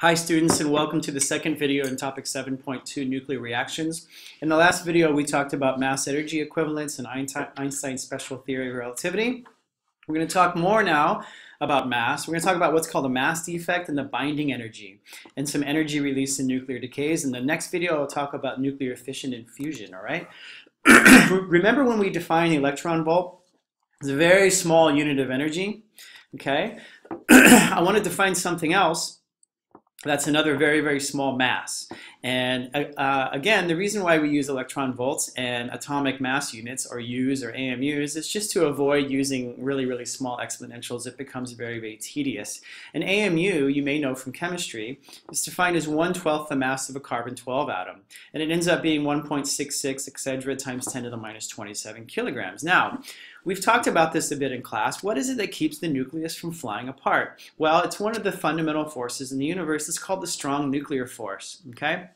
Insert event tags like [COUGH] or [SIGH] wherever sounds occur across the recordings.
Hi students and welcome to the second video in topic 7.2 nuclear reactions. In the last video we talked about mass energy equivalence and Einstein's special theory of relativity. We're going to talk more now about mass. We're going to talk about what's called a mass defect and the binding energy and some energy release in nuclear decays. In the next video I'll talk about nuclear fission and fusion, all right? [CLEARS THROAT] Remember when we defined the electron volt? It's a very small unit of energy, okay? [CLEARS THROAT] I want to define something else that's another very, very small mass. And uh, uh, again, the reason why we use electron volts and atomic mass units, or U's or AMUs, is just to avoid using really, really small exponentials. It becomes very, very tedious. An AMU, you may know from chemistry, is defined as 1 12th the mass of a carbon-12 atom. And it ends up being 1.66, etc., times 10 to the minus 27 kilograms. Now, We've talked about this a bit in class. What is it that keeps the nucleus from flying apart? Well, it's one of the fundamental forces in the universe. It's called the strong nuclear force, okay?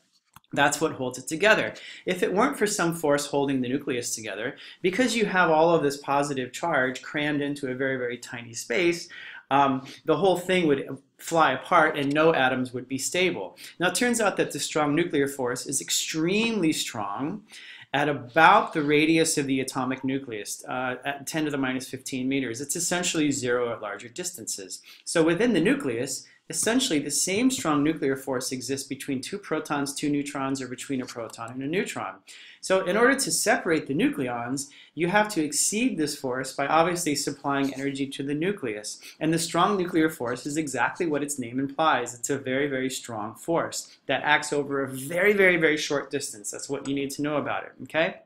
That's what holds it together. If it weren't for some force holding the nucleus together, because you have all of this positive charge crammed into a very, very tiny space, um, the whole thing would fly apart and no atoms would be stable. Now it turns out that the strong nuclear force is extremely strong at about the radius of the atomic nucleus, uh, at 10 to the minus 15 meters. It's essentially zero at larger distances. So within the nucleus, essentially the same strong nuclear force exists between two protons, two neutrons, or between a proton and a neutron. So in order to separate the nucleons, you have to exceed this force by obviously supplying energy to the nucleus. And the strong nuclear force is exactly what its name implies. It's a very, very strong force that acts over a very, very, very short distance. That's what you need to know about it, okay?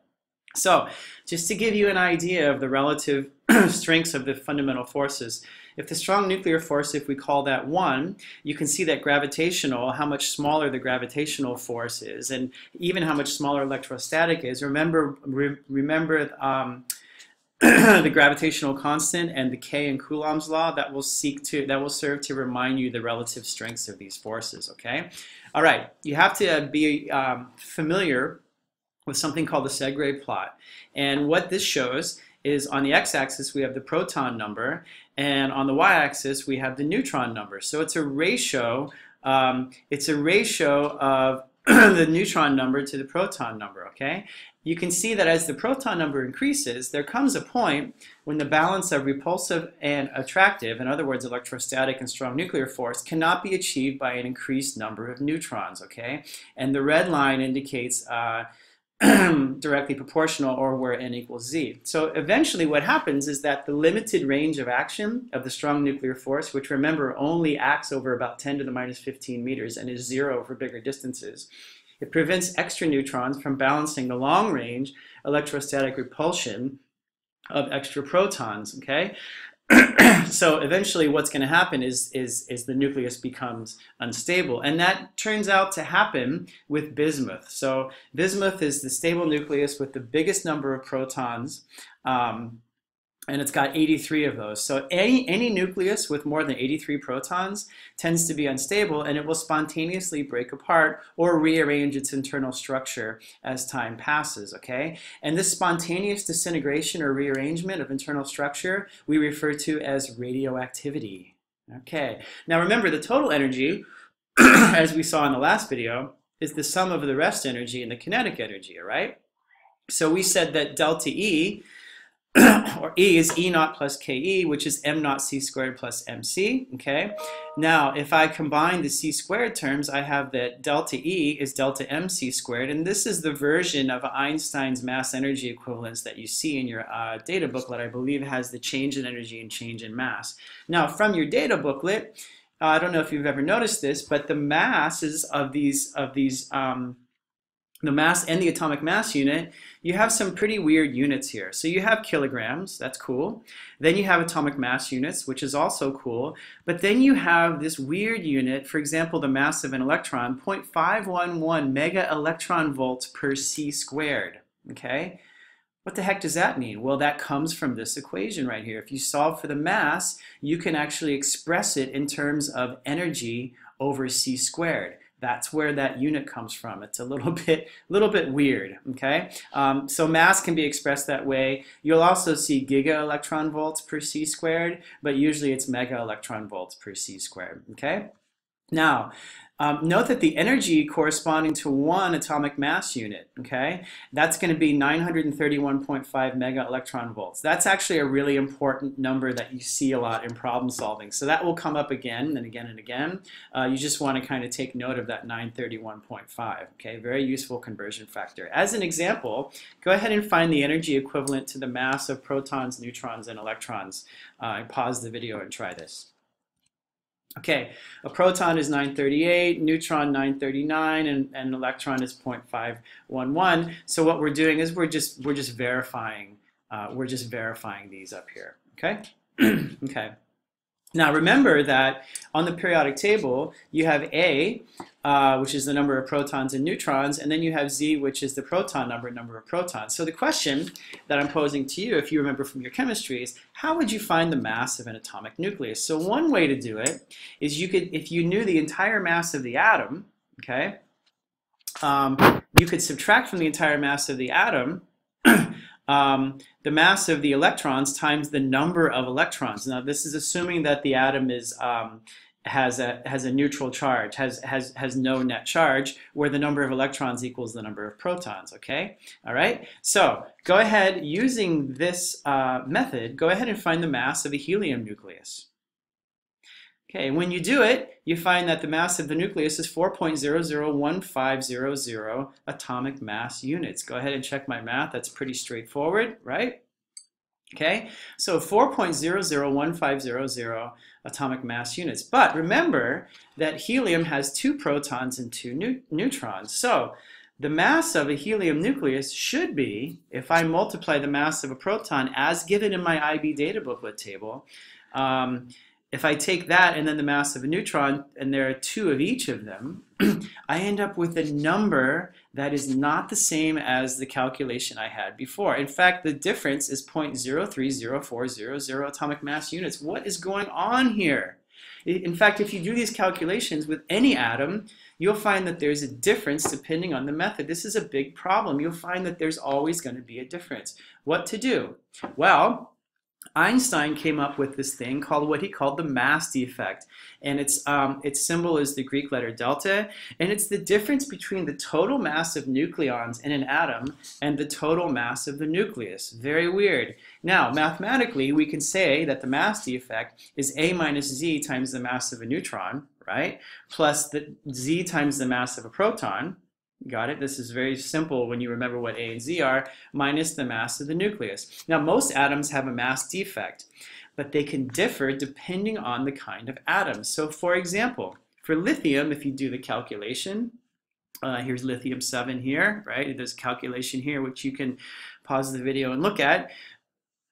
So just to give you an idea of the relative [CLEARS THROAT] strengths of the fundamental forces, if the strong nuclear force, if we call that 1, you can see that gravitational, how much smaller the gravitational force is, and even how much smaller electrostatic is. Remember, re remember um, [CLEARS THROAT] the gravitational constant and the K in Coulomb's law that will seek to that will serve to remind you the relative strengths of these forces. Okay, all right. You have to be um, familiar with something called the Segre plot, and what this shows is on the x-axis we have the proton number and on the y-axis we have the neutron number. So it's a ratio, um, it's a ratio of [CLEARS THROAT] the neutron number to the proton number, okay? You can see that as the proton number increases, there comes a point when the balance of repulsive and attractive, in other words, electrostatic and strong nuclear force, cannot be achieved by an increased number of neutrons, okay? And the red line indicates uh, [CLEARS THROAT] directly proportional or where n equals z. So eventually what happens is that the limited range of action of the strong nuclear force, which remember only acts over about 10 to the minus 15 meters and is zero for bigger distances, it prevents extra neutrons from balancing the long range electrostatic repulsion of extra protons, okay? [CLEARS THROAT] so eventually what's going to happen is, is, is the nucleus becomes unstable. And that turns out to happen with bismuth. So bismuth is the stable nucleus with the biggest number of protons. Um, and it's got 83 of those. So any, any nucleus with more than 83 protons tends to be unstable and it will spontaneously break apart or rearrange its internal structure as time passes, okay? And this spontaneous disintegration or rearrangement of internal structure we refer to as radioactivity. Okay, now remember the total energy, [CLEARS THROAT] as we saw in the last video, is the sum of the rest energy and the kinetic energy, right? So we said that delta E [CLEARS THROAT] or E is E naught plus KE, which is M naught C squared plus MC, okay? Now, if I combine the C squared terms, I have that delta E is delta MC squared, and this is the version of Einstein's mass energy equivalence that you see in your uh, data booklet. I believe has the change in energy and change in mass. Now, from your data booklet, uh, I don't know if you've ever noticed this, but the masses of these, of these um, the mass and the atomic mass unit, you have some pretty weird units here. So you have kilograms, that's cool. Then you have atomic mass units, which is also cool. But then you have this weird unit, for example, the mass of an electron, 0.511 mega electron volts per c squared, okay? What the heck does that mean? Well, that comes from this equation right here. If you solve for the mass, you can actually express it in terms of energy over c squared. That's where that unit comes from. It's a little [LAUGHS] bit, little bit weird, okay? Um, so mass can be expressed that way. You'll also see giga electron volts per c squared, but usually it's mega electron volts per c squared, okay? Now, um, note that the energy corresponding to one atomic mass unit, okay, that's going to be 931.5 mega electron volts. That's actually a really important number that you see a lot in problem solving. So that will come up again and again and again. Uh, you just want to kind of take note of that 931.5, okay, very useful conversion factor. As an example, go ahead and find the energy equivalent to the mass of protons, neutrons, and electrons. Uh, pause the video and try this. Okay, a proton is 938, neutron 939, and, an electron is 0.511. So what we're doing is we're just we're just verifying uh, we're just verifying these up here. Okay, [CLEARS THROAT] okay. Now remember that on the periodic table you have A, uh, which is the number of protons and neutrons, and then you have Z, which is the proton number, number of protons. So the question that I'm posing to you, if you remember from your chemistry, is how would you find the mass of an atomic nucleus? So one way to do it is you could, if you knew the entire mass of the atom, okay, um, you could subtract from the entire mass of the atom [CLEARS THROAT] um, the mass of the electrons times the number of electrons. Now this is assuming that the atom is um, has a has a neutral charge, has has has no net charge, where the number of electrons equals the number of protons. Okay, all right. So go ahead using this uh, method. Go ahead and find the mass of a helium nucleus. Okay, when you do it, you find that the mass of the nucleus is 4.001500 atomic mass units. Go ahead and check my math. That's pretty straightforward, right? Okay, so 4.001500 atomic mass units. But remember that helium has two protons and two neutrons. So the mass of a helium nucleus should be, if I multiply the mass of a proton as given in my IB data booklet table, um, if I take that and then the mass of a neutron, and there are two of each of them, [CLEARS THROAT] I end up with a number that is not the same as the calculation I had before. In fact, the difference is 0.030400 atomic mass units. What is going on here? In fact, if you do these calculations with any atom, you'll find that there's a difference depending on the method. This is a big problem. You'll find that there's always going to be a difference. What to do? Well, Einstein came up with this thing called what he called the mass defect. And its, um, its symbol is the Greek letter delta. And it's the difference between the total mass of nucleons in an atom and the total mass of the nucleus. Very weird. Now, mathematically, we can say that the mass defect is A minus Z times the mass of a neutron, right? Plus the Z times the mass of a proton, Got it? This is very simple when you remember what A and Z are, minus the mass of the nucleus. Now, most atoms have a mass defect, but they can differ depending on the kind of atom. So, for example, for lithium, if you do the calculation, uh, here's lithium 7 here, right? There's a calculation here, which you can pause the video and look at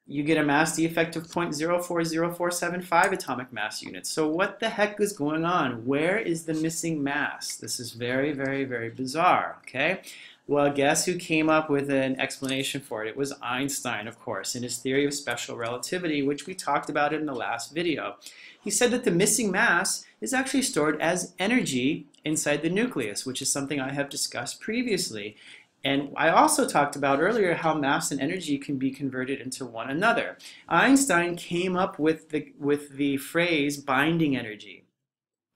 you get a mass defect of 0.040475 atomic mass units. So what the heck is going on? Where is the missing mass? This is very, very, very bizarre, okay? Well, guess who came up with an explanation for it? It was Einstein, of course, in his theory of special relativity, which we talked about in the last video. He said that the missing mass is actually stored as energy inside the nucleus, which is something I have discussed previously. And I also talked about earlier how mass and energy can be converted into one another. Einstein came up with the, with the phrase binding energy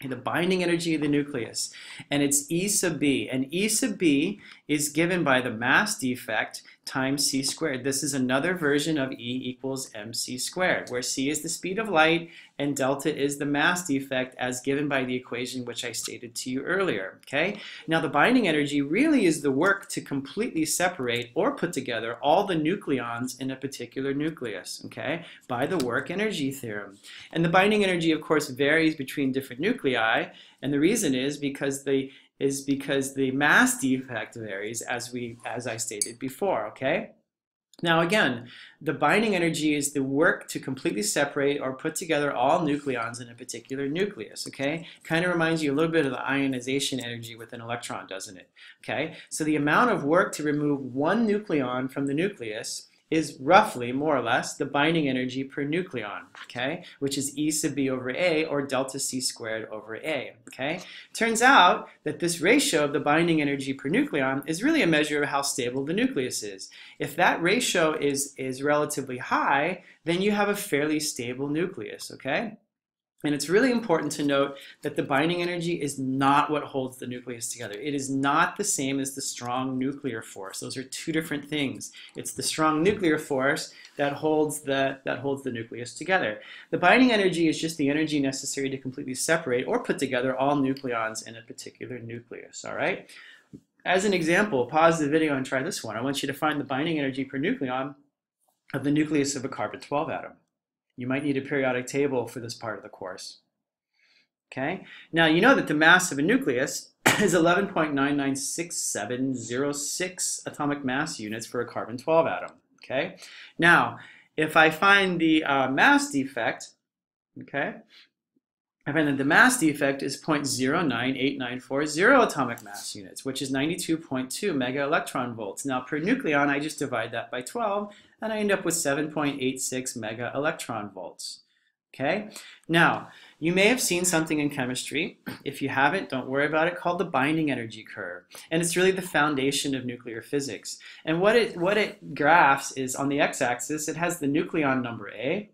the binding energy of the nucleus, and it's E sub b. And E sub b is given by the mass defect times c squared. This is another version of E equals mc squared, where c is the speed of light and delta is the mass defect as given by the equation which I stated to you earlier. Okay. Now the binding energy really is the work to completely separate or put together all the nucleons in a particular nucleus, okay, by the work energy theorem. And the binding energy, of course, varies between different nuclei, and the reason is because the is because the mass defect varies as we as I stated before, okay? Now again, the binding energy is the work to completely separate or put together all nucleons in a particular nucleus, okay? Kind of reminds you a little bit of the ionization energy with an electron, doesn't it? Okay, so the amount of work to remove one nucleon from the nucleus is roughly, more or less, the binding energy per nucleon, okay, which is E sub b over A or delta C squared over A, okay? Turns out that this ratio of the binding energy per nucleon is really a measure of how stable the nucleus is. If that ratio is, is relatively high, then you have a fairly stable nucleus, okay? And it's really important to note that the binding energy is not what holds the nucleus together. It is not the same as the strong nuclear force. Those are two different things. It's the strong nuclear force that holds the, that holds the nucleus together. The binding energy is just the energy necessary to completely separate or put together all nucleons in a particular nucleus, all right? As an example, pause the video and try this one. I want you to find the binding energy per nucleon of the nucleus of a carbon-12 atom. You might need a periodic table for this part of the course. Okay, now you know that the mass of a nucleus [COUGHS] is 11.996706 atomic mass units for a carbon-12 atom. Okay, now if I find the uh, mass defect, okay, Find that the mass defect is 0.098940 atomic mass units, which is 92.2 mega electron volts. Now per nucleon, I just divide that by 12, and I end up with 7.86 mega electron volts. Okay, now you may have seen something in chemistry. If you haven't, don't worry about it, called the binding energy curve. And it's really the foundation of nuclear physics. And what it, what it graphs is on the x-axis, it has the nucleon number A,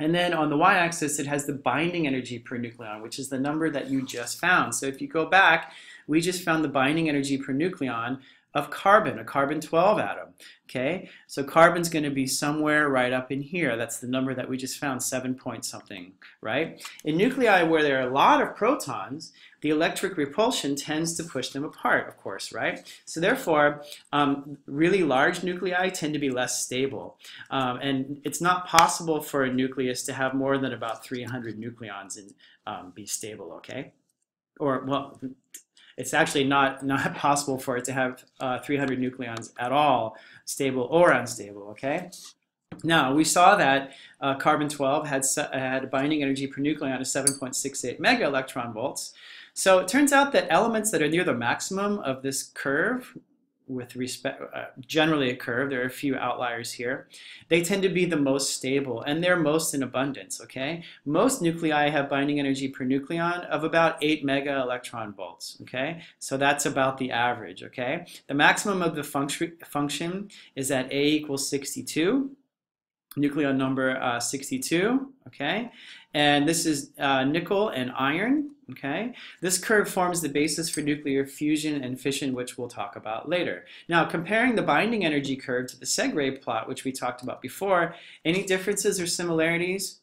and then on the y-axis, it has the binding energy per nucleon, which is the number that you just found. So if you go back, we just found the binding energy per nucleon of carbon, a carbon-12 atom, okay? So carbon's going to be somewhere right up in here. That's the number that we just found, 7 point something, right? In nuclei where there are a lot of protons, the electric repulsion tends to push them apart, of course, right? So therefore, um, really large nuclei tend to be less stable. Um, and it's not possible for a nucleus to have more than about 300 nucleons and um, be stable, okay? Or, well, it's actually not, not [LAUGHS] possible for it to have uh, 300 nucleons at all, stable or unstable, okay? Now, we saw that uh, carbon-12 had, had a binding energy per nucleon of 7.68 mega electron volts. So it turns out that elements that are near the maximum of this curve with respect, uh, generally a curve, there are a few outliers here, they tend to be the most stable and they're most in abundance, okay? Most nuclei have binding energy per nucleon of about 8 mega electron volts, okay? So that's about the average, okay? The maximum of the function, function is at A equals 62, nucleon number uh, 62, okay? And this is uh, nickel and iron, Okay, this curve forms the basis for nuclear fusion and fission, which we'll talk about later. Now, comparing the binding energy curve to the Segre plot, which we talked about before, any differences or similarities?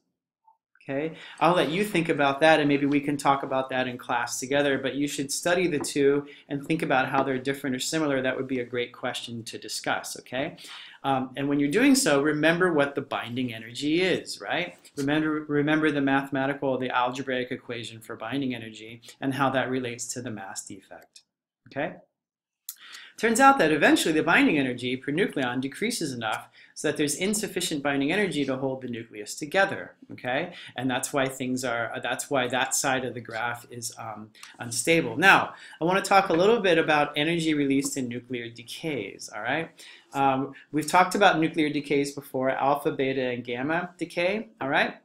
Okay, I'll let you think about that and maybe we can talk about that in class together, but you should study the two and think about how they're different or similar. That would be a great question to discuss, okay? Um, and when you're doing so, remember what the binding energy is, right? Remember, remember the mathematical, the algebraic equation for binding energy and how that relates to the mass defect, okay? Turns out that eventually the binding energy per nucleon decreases enough so that there's insufficient binding energy to hold the nucleus together, okay? And that's why things are, that's why that side of the graph is um, unstable. Now, I want to talk a little bit about energy released in nuclear decays, all right? Um, we've talked about nuclear decays before, alpha, beta, and gamma decay, all right?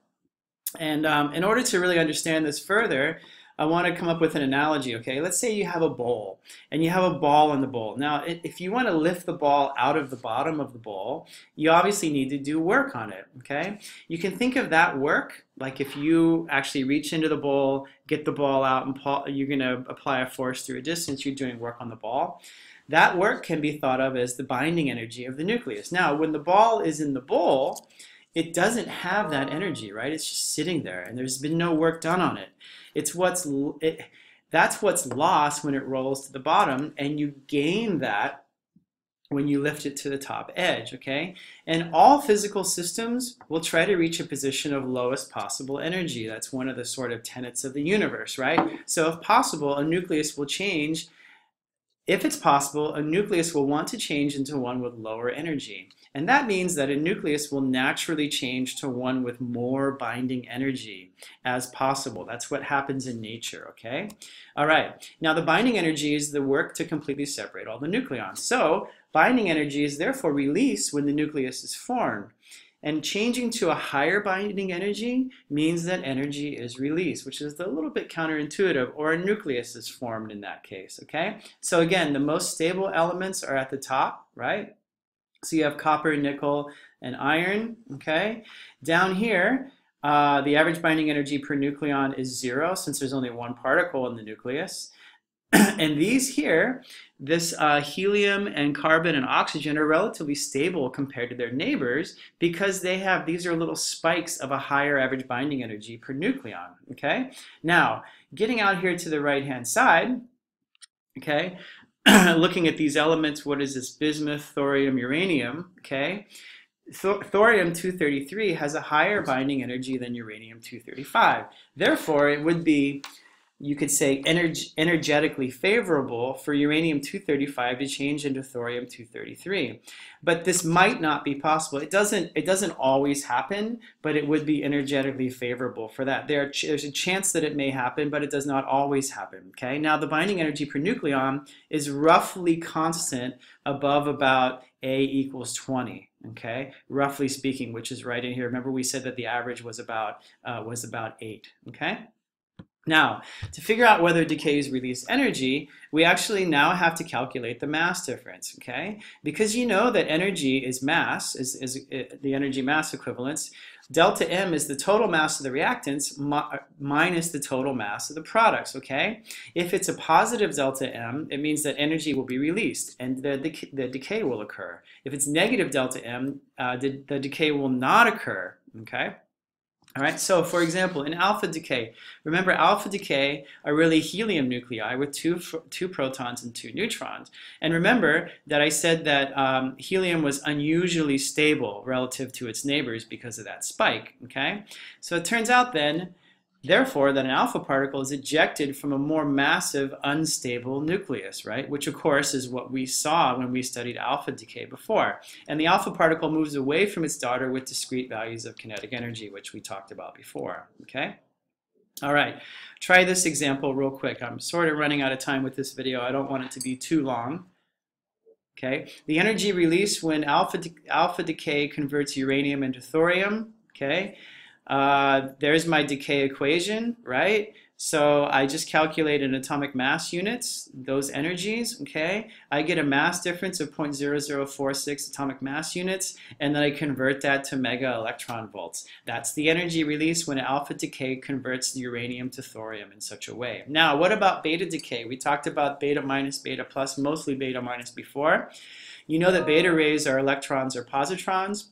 And um, in order to really understand this further, I want to come up with an analogy, okay? Let's say you have a bowl, and you have a ball in the bowl. Now, if you want to lift the ball out of the bottom of the bowl, you obviously need to do work on it, okay? You can think of that work like if you actually reach into the bowl, get the ball out, and you're going to apply a force through a distance, you're doing work on the ball. That work can be thought of as the binding energy of the nucleus. Now, when the ball is in the bowl, it doesn't have that energy, right? It's just sitting there, and there's been no work done on it. It's what's it, that's what's lost when it rolls to the bottom, and you gain that when you lift it to the top edge, okay? And all physical systems will try to reach a position of lowest possible energy. That's one of the sort of tenets of the universe, right? So if possible, a nucleus will change if it's possible, a nucleus will want to change into one with lower energy. And that means that a nucleus will naturally change to one with more binding energy as possible. That's what happens in nature, okay? All right, now the binding energy is the work to completely separate all the nucleons. So binding energy is therefore released when the nucleus is formed. And changing to a higher binding energy means that energy is released, which is a little bit counterintuitive, or a nucleus is formed in that case, okay? So again, the most stable elements are at the top, right? So you have copper, nickel, and iron, okay? Down here, Uh, the average binding energy per nucleon is zero since there's only one particle in the nucleus. [CLEARS THROAT] and these here, this uh, helium and carbon and oxygen are relatively stable compared to their neighbors because they have, these are little spikes of a higher average binding energy per nucleon, okay? Now, getting out here to the right-hand side, okay, [CLEARS THROAT] looking at these elements, what is this? Bismuth, thorium, uranium, okay? thorium-233 has a higher binding energy than uranium-235. Therefore, it would be you could say energ energetically favorable for uranium-235 to change into thorium-233. But this might not be possible. It doesn't, it doesn't always happen, but it would be energetically favorable for that. There there's a chance that it may happen, but it does not always happen. Okay. Now the binding energy per nucleon is roughly constant above about A equals 20 okay roughly speaking which is right in here remember we said that the average was about uh, was about eight okay now, to figure out whether decays release energy, we actually now have to calculate the mass difference, okay? Because you know that energy is mass, is, is uh, the energy mass equivalence. Delta M is the total mass of the reactants minus the total mass of the products, okay? If it's a positive delta M, it means that energy will be released and the, the, the decay will occur. If it's negative delta M, uh, the, the decay will not occur, okay? All right, so for example, in alpha decay, remember alpha decay are really helium nuclei with two, two protons and two neutrons. And remember that I said that um, helium was unusually stable relative to its neighbors because of that spike, okay? So it turns out then Therefore, that an alpha particle is ejected from a more massive, unstable nucleus, right? Which, of course, is what we saw when we studied alpha decay before. And the alpha particle moves away from its daughter with discrete values of kinetic energy, which we talked about before, okay? All right, try this example real quick. I'm sort of running out of time with this video. I don't want it to be too long. Okay, the energy released when alpha, de alpha decay converts uranium into thorium, okay? Uh, there's my decay equation, right? So I just calculate in atomic mass units, those energies, okay? I get a mass difference of 0.0046 atomic mass units, and then I convert that to mega electron volts. That's the energy release when alpha decay converts uranium to thorium in such a way. Now, what about beta decay? We talked about beta minus, beta plus, mostly beta minus before. You know that beta rays are electrons or positrons.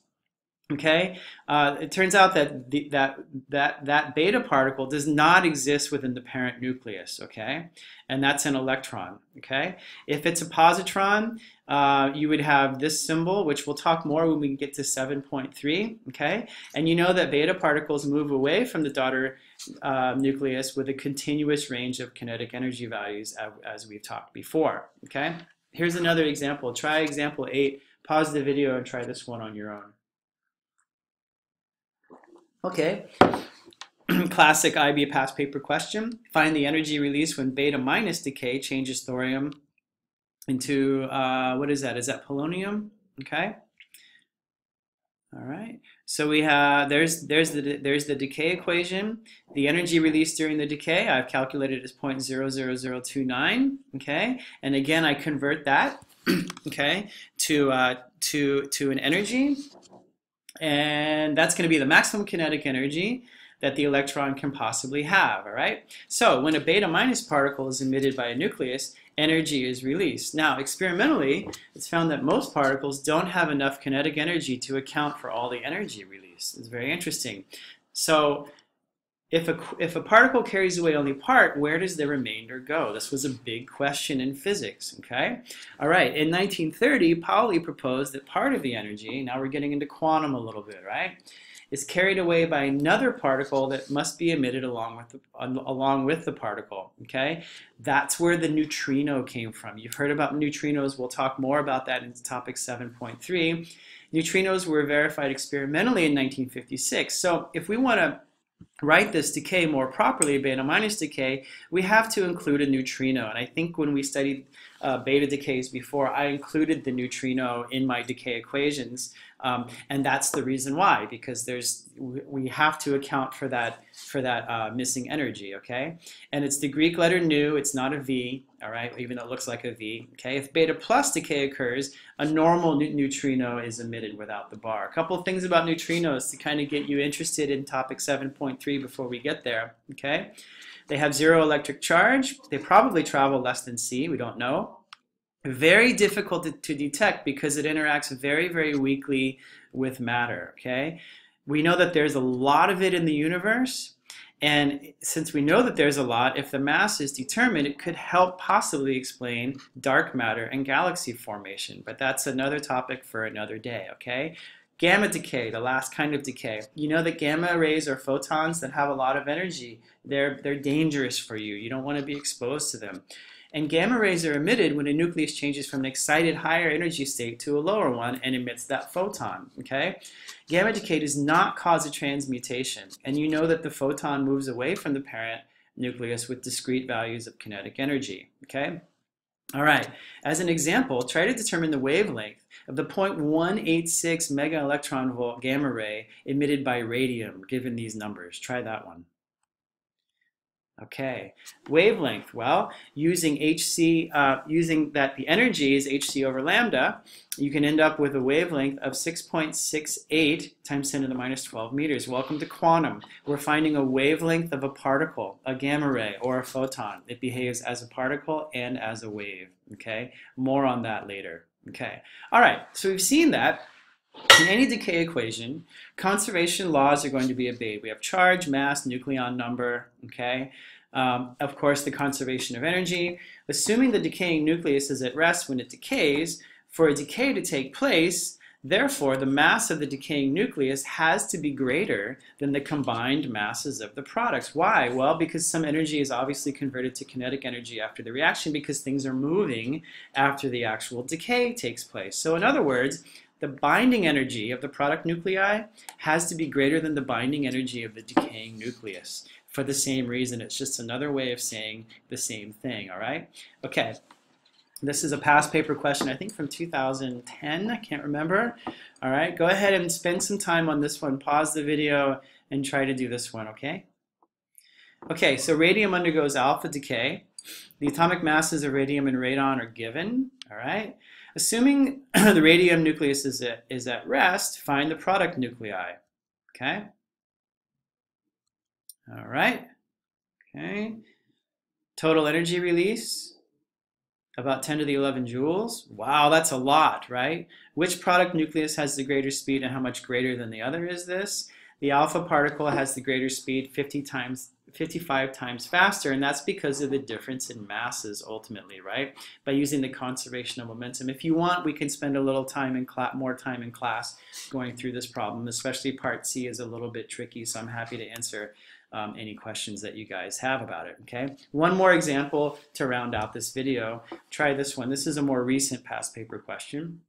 Okay, uh, it turns out that the, that that that beta particle does not exist within the parent nucleus. Okay, and that's an electron. Okay, if it's a positron, uh, you would have this symbol, which we'll talk more when we get to 7.3. Okay, and you know that beta particles move away from the daughter uh, nucleus with a continuous range of kinetic energy values, as, as we've talked before. Okay, here's another example. Try example eight. Pause the video and try this one on your own. Okay. [CLEARS THROAT] Classic IB past paper question. Find the energy release when beta minus decay changes thorium into, uh, what is that? Is that polonium? Okay. All right. So we have, there's, there's, the, there's the decay equation. The energy released during the decay, I've calculated as 0.00029. Okay. And again, I convert that, [CLEARS THROAT] okay, to, uh, to, to an energy. And that's going to be the maximum kinetic energy that the electron can possibly have, all right? So when a beta minus particle is emitted by a nucleus, energy is released. Now, experimentally, it's found that most particles don't have enough kinetic energy to account for all the energy released. It's very interesting. So if a, if a particle carries away only part, where does the remainder go? This was a big question in physics, okay? All right, in 1930, Pauli proposed that part of the energy, now we're getting into quantum a little bit, right, is carried away by another particle that must be emitted along with the, along with the particle, okay? That's where the neutrino came from. You've heard about neutrinos. We'll talk more about that in topic 7.3. Neutrinos were verified experimentally in 1956. So if we want to write this decay more properly, beta minus decay, we have to include a neutrino. And I think when we studied uh, beta decays before, I included the neutrino in my decay equations. Um, and that's the reason why, because there's we have to account for that for that uh, missing energy, okay? And it's the Greek letter nu, it's not a V, all right, even though it looks like a V, okay? If beta plus decay occurs, a normal neutrino is emitted without the bar. A couple of things about neutrinos to kind of get you interested in topic 7.3 before we get there, okay? They have zero electric charge. They probably travel less than c, we don't know. Very difficult to, to detect because it interacts very, very weakly with matter, okay? We know that there's a lot of it in the universe, and since we know that there's a lot, if the mass is determined, it could help possibly explain dark matter and galaxy formation. But that's another topic for another day, okay? Gamma decay, the last kind of decay. You know that gamma rays are photons that have a lot of energy. They're, they're dangerous for you. You don't want to be exposed to them. And gamma rays are emitted when a nucleus changes from an excited higher energy state to a lower one and emits that photon, okay? Gamma decay does not cause a transmutation, and you know that the photon moves away from the parent nucleus with discrete values of kinetic energy, okay? All right, as an example, try to determine the wavelength of the 0.186 mega electron volt gamma ray emitted by radium, given these numbers. Try that one. Okay, wavelength. Well, using HC, uh, using that the energy is HC over lambda, you can end up with a wavelength of 6.68 times 10 to the minus 12 meters. Welcome to quantum. We're finding a wavelength of a particle, a gamma ray, or a photon. It behaves as a particle and as a wave. Okay, more on that later. Okay, all right, so we've seen that in any decay equation, conservation laws are going to be obeyed. We have charge, mass, nucleon number, okay? Um, of course, the conservation of energy. Assuming the decaying nucleus is at rest when it decays, for a decay to take place, therefore, the mass of the decaying nucleus has to be greater than the combined masses of the products. Why? Well, because some energy is obviously converted to kinetic energy after the reaction because things are moving after the actual decay takes place. So in other words, the binding energy of the product nuclei has to be greater than the binding energy of the decaying nucleus for the same reason. It's just another way of saying the same thing, all right? Okay, this is a past paper question, I think from 2010, I can't remember. All right, go ahead and spend some time on this one. Pause the video and try to do this one, okay? Okay, so radium undergoes alpha decay. The atomic masses of radium and radon are given, all right? Assuming [CLEARS THROAT] the radium nucleus is at, is at rest, find the product nuclei. Okay? All right. Okay. Total energy release, about 10 to the 11 joules. Wow, that's a lot, right? Which product nucleus has the greater speed and how much greater than the other is this? The alpha particle has the greater speed 50 times 55 times faster, and that's because of the difference in masses ultimately, right? By using the conservation of momentum. If you want, we can spend a little time in class, more time in class going through this problem, especially part C is a little bit tricky, so I'm happy to answer um, any questions that you guys have about it, okay? One more example to round out this video. Try this one. This is a more recent past paper question.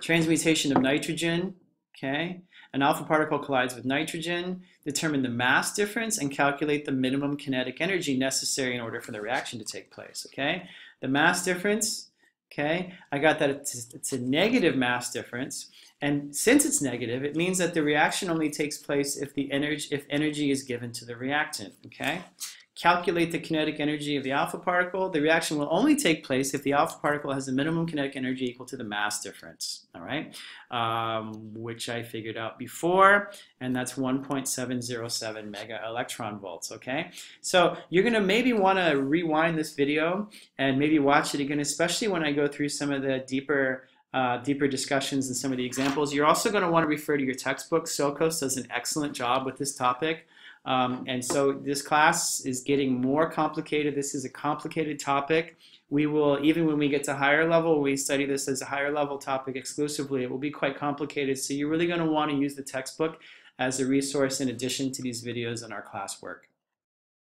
Transmutation of nitrogen, okay? An alpha particle collides with nitrogen, determine the mass difference, and calculate the minimum kinetic energy necessary in order for the reaction to take place, okay? The mass difference, okay, I got that it's, it's a negative mass difference, and since it's negative, it means that the reaction only takes place if the energy, if energy is given to the reactant, okay? calculate the kinetic energy of the alpha particle, the reaction will only take place if the alpha particle has a minimum kinetic energy equal to the mass difference, all right? Um, which I figured out before, and that's 1.707 mega electron volts, okay? So you're gonna maybe wanna rewind this video and maybe watch it again, especially when I go through some of the deeper uh, deeper discussions and some of the examples. You're also going to want to refer to your textbook. Tsokos does an excellent job with this topic. Um, and so this class is getting more complicated. This is a complicated topic. We will, even when we get to higher level, we study this as a higher level topic exclusively. It will be quite complicated. So you're really going to want to use the textbook as a resource in addition to these videos and our classwork.